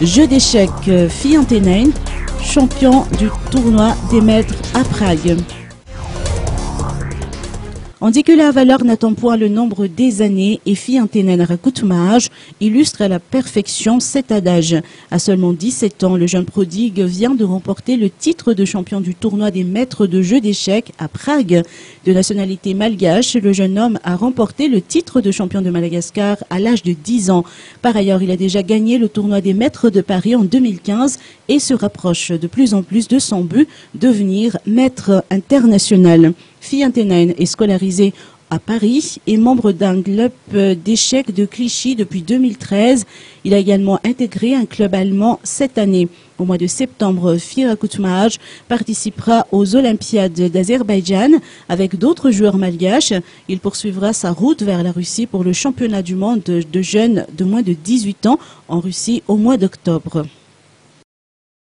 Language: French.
Jeu d'échecs Fiantenain, champion du tournoi des maîtres à Prague. On dit que la valeur n'attend point le nombre des années et Fiantenen Rakutmaj illustre à la perfection cet adage. À seulement 17 ans, le jeune prodigue vient de remporter le titre de champion du tournoi des maîtres de jeu d'échecs à Prague. De nationalité malgache, le jeune homme a remporté le titre de champion de Madagascar à l'âge de 10 ans. Par ailleurs, il a déjà gagné le tournoi des maîtres de Paris en 2015 et se rapproche de plus en plus de son but, devenir maître international. Fiantenain est scolarisé à Paris et membre d'un club d'échecs de Clichy depuis 2013. Il a également intégré un club allemand cette année. Au mois de septembre, Firakutmaj participera aux Olympiades d'Azerbaïdjan avec d'autres joueurs malgaches. Il poursuivra sa route vers la Russie pour le championnat du monde de jeunes de moins de 18 ans en Russie au mois d'octobre.